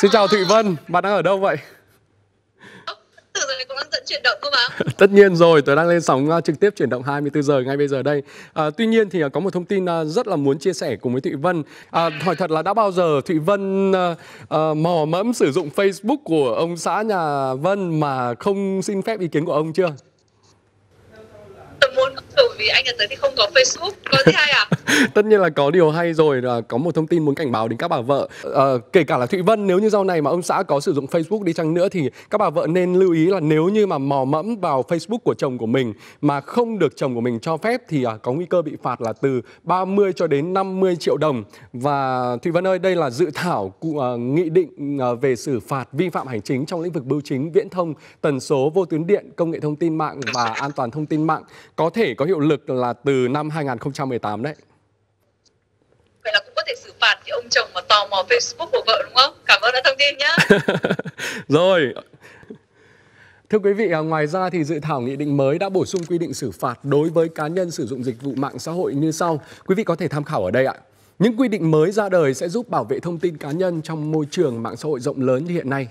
Xin chào Thụy Vân, bạn đang ở đâu vậy? Chuyển động cơ mà. Tất nhiên rồi, tớ đang lên sóng uh, trực tiếp chuyển động 24 giờ ngay bây giờ đây. À, tuy nhiên thì uh, có một thông tin uh, rất là muốn chia sẻ cùng với Thụy Vân. À, hỏi thật là đã bao giờ Thụy Vân uh, uh, mò mẫm sử dụng Facebook của ông xã nhà Vân mà không xin phép ý kiến của ông chưa? Vì anh nhà tới thì không có Facebook, có gì hay à? Tất nhiên là có điều hay rồi, là có một thông tin muốn cảnh báo đến các bà vợ. à, kể cả là Thụy Vân nếu như sau này mà ông xã có sử dụng Facebook đi chăng nữa thì các bà vợ nên lưu ý là nếu như mà mò mẫm vào Facebook của chồng của mình mà không được chồng của mình cho phép thì à, có nguy cơ bị phạt là từ 30 cho đến 50 triệu đồng. Và Thụy Vân ơi, đây là dự thảo cụ, à, nghị định à, về xử phạt vi phạm hành chính trong lĩnh vực bưu chính, viễn thông, tần số, vô tuyến điện, công nghệ thông tin mạng và an toàn thông tin mạng có thể có hiệu lực là từ năm 2018 đấy. Vậy là cũng có thể xử phạt thì ông chồng mà tò mò Facebook của vợ đúng không? Cảm ơn đã thông tin nhá. Rồi. Thưa quý vị, à, ngoài ra thì dự thảo nghị định mới đã bổ sung quy định xử phạt đối với cá nhân sử dụng dịch vụ mạng xã hội như sau. Quý vị có thể tham khảo ở đây ạ. Những quy định mới ra đời sẽ giúp bảo vệ thông tin cá nhân trong môi trường mạng xã hội rộng lớn như hiện nay.